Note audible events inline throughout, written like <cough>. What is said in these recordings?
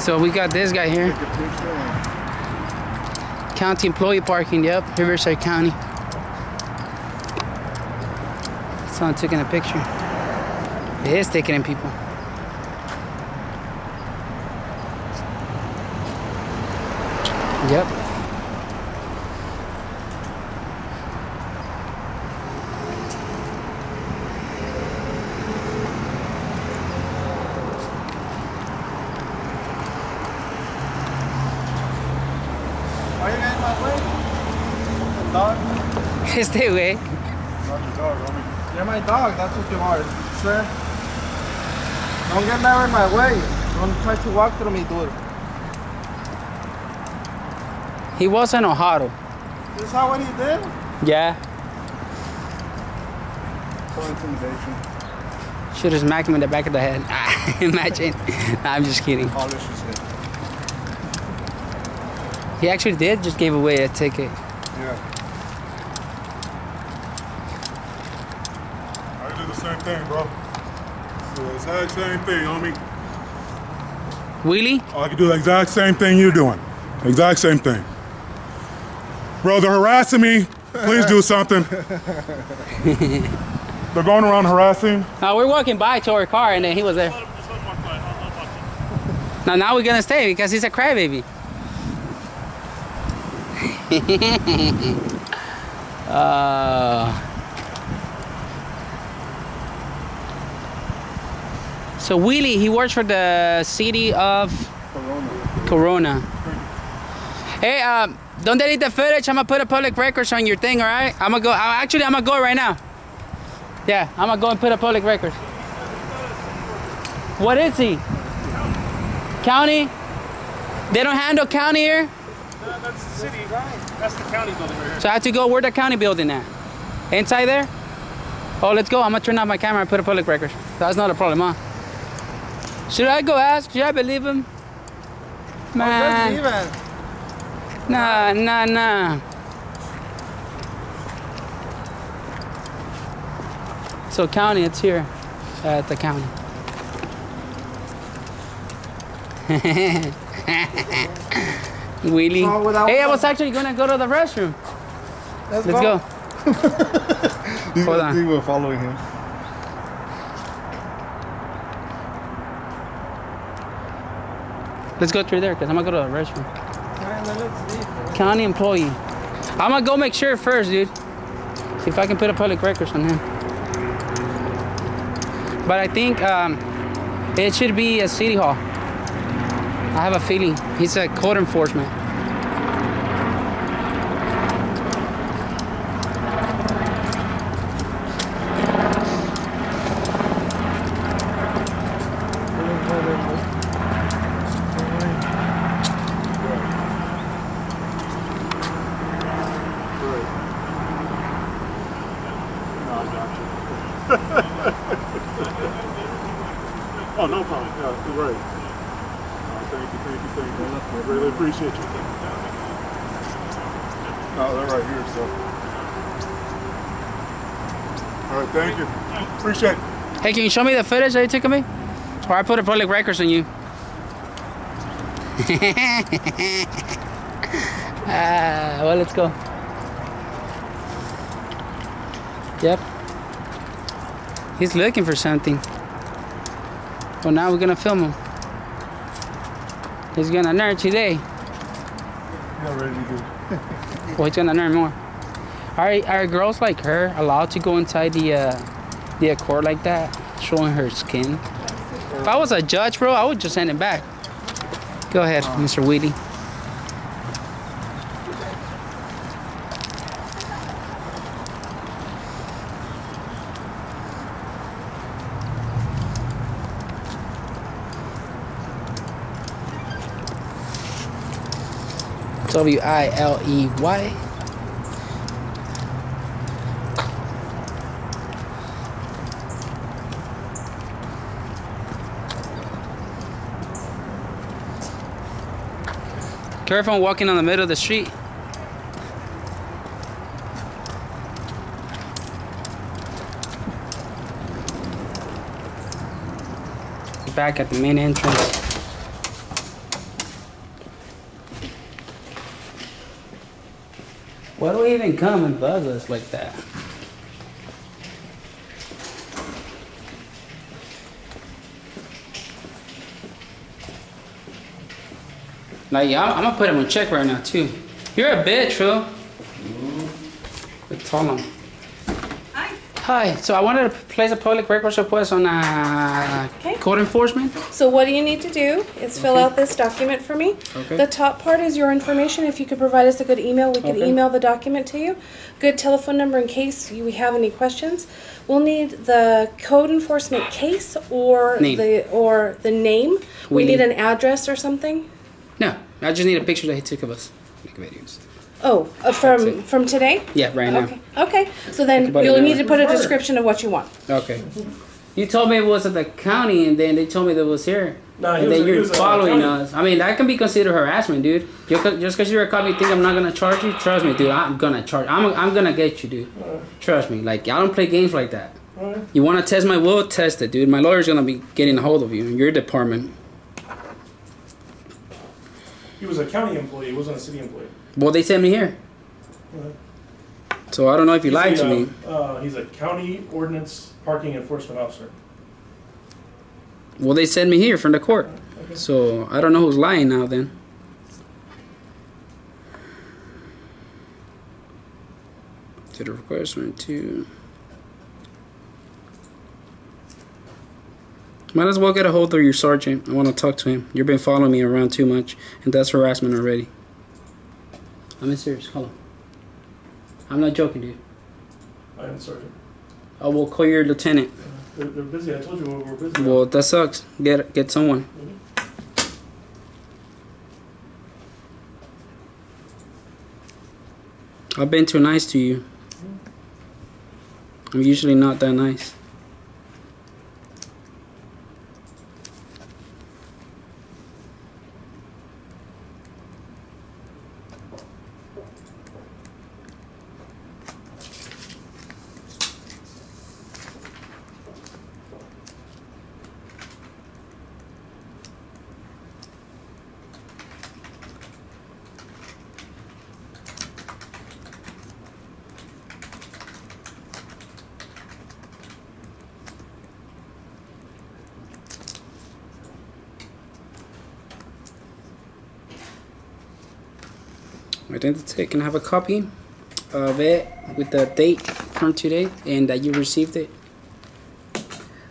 So we got this guy here. Take a picture and County employee parking, yep, Riverside County. Someone taking a picture. It is taking in people. Yep. Are you getting my way? Dog? Este güey. Not your dog, homie. You're my dog, that's what you are, sir. Don't get in my way. Don't try to walk through me, dude. He was enojado. Is that what he did? Yeah. For intimidation. Should have smacked him in the back of the head. <laughs> Ah, imagine. Nah, I'm just kidding. Polish his head. He actually did just gave away a ticket. Yeah. I do the same thing, bro. It's The exact same thing, homie. Wheelie? I can do the exact same thing you're doing. Exact same thing. Bro, they're harassing me. Please do something. <laughs> they're going around harassing. No, we're walking by to our car and then he was there. Now, now we're gonna stay because he's a crybaby. <laughs> uh, so Willie, he works for the city of Corona. Corona. Hey, um, don't delete the footage. I'm gonna put a public records on your thing, all right? I'm gonna go. I- Actually, I'm gonna go right now. Yeah, I'm gonna go and put a public records. What is he? County? They don't handle county here, That's the city. That's the county building right here. so I have to go. Where the county building at? Inside there? Oh, let's go. I'm gonna turn off my camera and put a public records. That's not a problem, huh? Should I go ask? Should I believe him? Man. Even. Nah, nah, nah. So county, it's here at the county. <laughs> Wheelie. Oh, hey, I was actually gonna go to the restroom. Let's, Let's go. These <laughs> Hold on. people were following him. Let's go through there because I'm gonna go to the restroom. County employee. I'm gonna go make sure first, dude. See if I can put a public records on him. But I think um, it should be a city hall. I have a feeling he's a code enforcement. Oh, no problem. Yeah, you're right. Uh, thank you, thank you, thank you. I really appreciate you. No, they're right here, so. All right, thank you. Appreciate it. Hey, can you show me the footage that you took of me? Or I put a public records on you. <laughs> ah, well, let's go. Yep. He's looking for something. Well, now we're gonna film him. He's gonna nerd today. Not ready to do. Well, he's gonna learn more. Are, are girls like her allowed to go inside the uh, the court like that, showing her skin? If I was a judge, bro, I would just send it back. Go ahead, Mr. Wheaty. W I L E Y. Careful walking on the middle of the street. Back at the main entrance. Why do we even come and buzz us like that? Like, yeah, I'm, I'm gonna put him in check right now too. You're a bitch, Phil. Mm-hmm. But tell him. Hi. So I wanted to place a public records request on uh, Okay. code enforcement. So what do you need to do is fill out this document for me. Okay. The top part is your information. If you could provide us a good email, we could Okay. email the document to you. Good telephone number in case you have any questions. We'll need the code enforcement case or Name. the or the name. We, We need, need- an address or something. No, I just need a picture that he took of us. Like videos. Oh, uh, from from today. Yeah, right now. Okay. Okay. So then about you'll now. need to put a description of what you want. Okay. You told me it was at the county, and then they told me that it was here. No, he and was- then you're was at the following us. I mean, that can be considered harassment, dude. You co- just because you're a cop, you think I'm not gonna charge you? Trust me, dude. I'm gonna charge. I'm, I'm gonna get you, dude. Trust me. Like I don't play games like that. Alright. You want to test my will? Test it, dude. My lawyer's gonna be getting a hold of you in your department. He was a county employee, he wasn't a city employee. Well, they sent me here, so I don't know if you He's lied the, to me. uh, he's a county ordinance parking enforcement officer. Well, they sent me here from the court, Okay. so I don't know who's lying now. Then. To the requirement to. Might as well get a hold of your sergeant. I want to talk to him. You've been following me around too much, and that's harassment already. I'm in serious. Hold on. I'm not joking, dude. I am sergeant. I will call your lieutenant. They're, they're busy, I told you we we're busy. Well, that sucks. Get get someone. Mm-hmm. I've been too nice to you. Mm-hmm. I'm usually not that nice. Identity. Can I have a copy of it with the date from today and that you received it?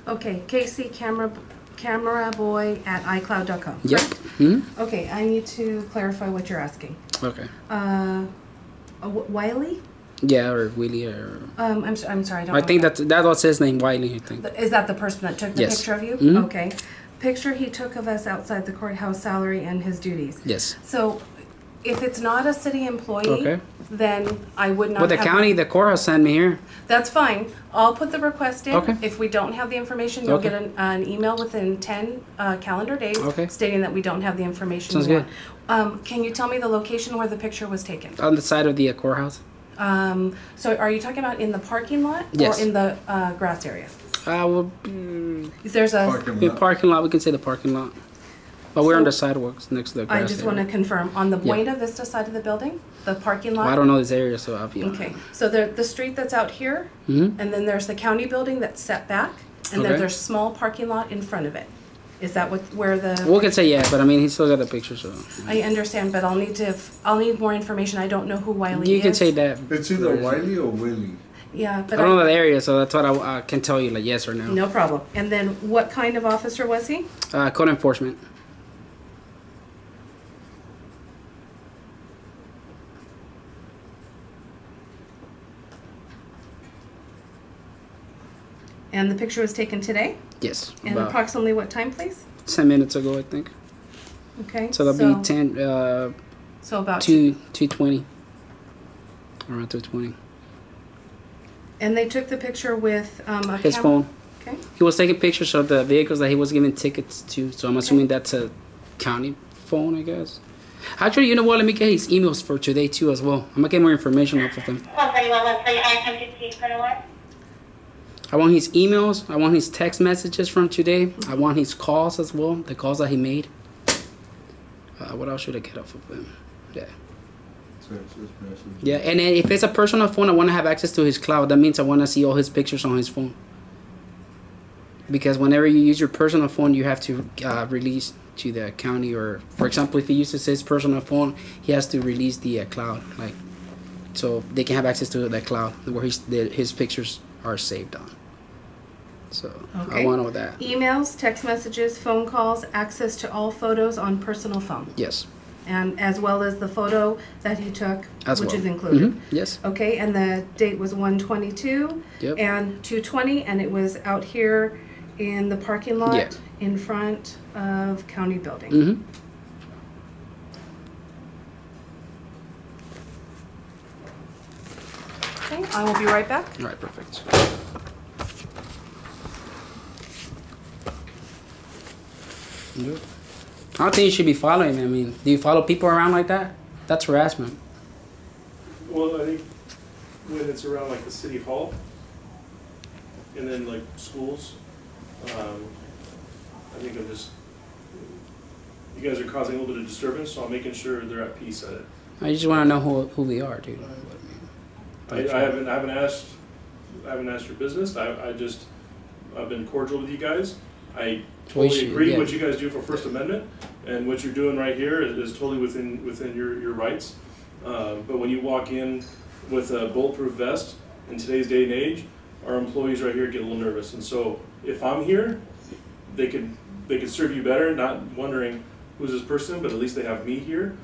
Okay, KC Camera Camera Boy at iCloud.com. Yep. correct? Hmm. Okay, I need to clarify what you're asking. Okay. Uh, uh, Wiley? Yeah, or Willie, or Um, I'm, so, I'm sorry, I don't I think that. that was his name, Wiley. I think. Is that the person that took the Yes. picture of you? Mhm. Okay. Picture he took of us outside the courthouse salary and his duties. Yes. So if it's not a city employee, Okay. then I would not Well, the have- county, the courthouse sent me here. That's fine. I'll put the request in. Okay. If we don't have the information, you'll Okay. get an, an email within ten uh, calendar days Okay. stating that we don't have the information Sounds you good. want. Um, can you tell me the location where the picture was taken? On the side of the uh, courthouse. Um, so are you talking about in the parking lot Yes. or in the uh, grass area? Uh, well, mm, There's a. Parking the lot. parking lot. We can say the parking lot. But we're on the sidewalks next to the grass. I just area. want to confirm on the Yeah. Buena Vista side of the building, the parking lot. Well, I don't know this area, so I'll be. Okay, so the the street that's out here, Mhm. and then there's the county building that's set back, and Okay. then there's a small parking lot in front of it. Is that what where the? We can say yeah, but I mean, he still got the picture, so I understand, but I'll need to. I'll need more information. I don't know who Wiley you is. can say that. It's either Wiley or Willie. Yeah, but I don't know the area, so that's what I, I can tell you, like yes or no. no problem. And then, what kind of officer was he? Uh, code enforcement. And the picture was taken today. Yes. And about approximately what time, please? ten minutes ago, I think. Okay. So that'll be ten, uh, So about two, two twenty. Around two twenty. And they took the picture with um, a His phone. Okay. He was taking pictures of the vehicles that he was giving tickets to, so I'm assuming that's a county phone, I guess. Actually, you know what? Let me get his emails for today too, as well. I'm gonna get more information off of him. I want his emails. I want his text messages from today. I want his calls as well, the calls that he made. Uh, what else should I get off of him? Yeah. Yeah, and if it's a personal phone, I want to have access to his cloud. That means I want to see all his pictures on his phone. Because whenever you use your personal phone, you have to uh, release to the county, or for example, if he uses his personal phone, he has to release the uh, cloud, like, so they can have access to the cloud where his the, his pictures are saved on. So I want all that. Emails, text messages, phone calls, access to all photos on personal phone, Yes, and as well as the photo that he took, as which well. is included. Mhm, Yes. Okay, and the date was one twenty-two Yep. and two twenty, and it was out here in the parking lot Yeah. in front of county building. Mm-hmm. Okay, I will be right back. All right. Perfect. Yep. I don't think you should be following. me. I mean, do you follow people around like that? That's harassment. Well, I think when it's around like the city hall and then like schools, um, I think I'm just, you guys are causing a little bit of disturbance, so I'm making sure they're at peace at it. I just want to know who who we are, dude. I, I haven't, I haven't asked, I haven't asked your business, I, I just, I've been cordial with you guys. I totally agree yeah. what you guys do for First Amendment, and what you're doing right here is, is totally within, within your, your rights. Um, but when you walk in with a bulletproof vest, in today's day and age, our employees right here get a little nervous, and so if I'm here, they could, they could serve you better, not wondering who's this person, but at least they have me here.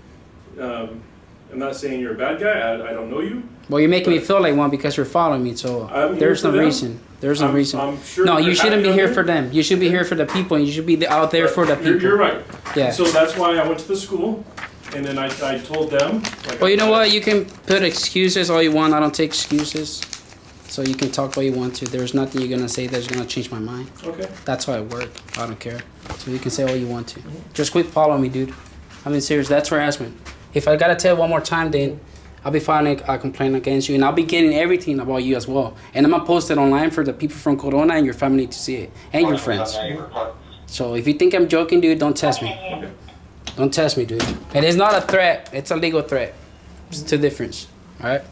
Um, I'm not saying you're a bad guy, I, I don't know you, Well, you're making me feel like one because you're following me. So there's no them. reason. There's no I'm- reason. I'm sure no, you shouldn't be here for them. You should be here for the people. and You should be the- out there for the You're- people. You're right. Yeah. So that's why I went to the school, and then I, I told them. like, Well, you know what? You can put excuses all you want. I don't take excuses. So you can talk all you want to. There's nothing you're gonna say that's gonna change my mind. Okay. That's how I work. I don't care. So you can say all you want to. Just quit following me, dude. I mean, serious. That's harassment. If I gotta tell one more time, then I'll be filing a complaint against you, and I'll be getting everything about you as well. And I'm gonna post it online for the people from Corona and your family to see it, and your friends. So if you think I'm joking, dude, don't test me. Don't test me, dude. And it's not a threat. It's a legal threat. It's two difference. All right.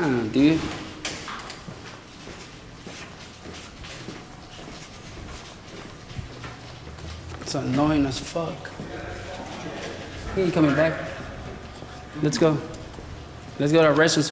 Dude. It's annoying as fuck. He ain't coming back. Let's go. Let's go to a restaurant.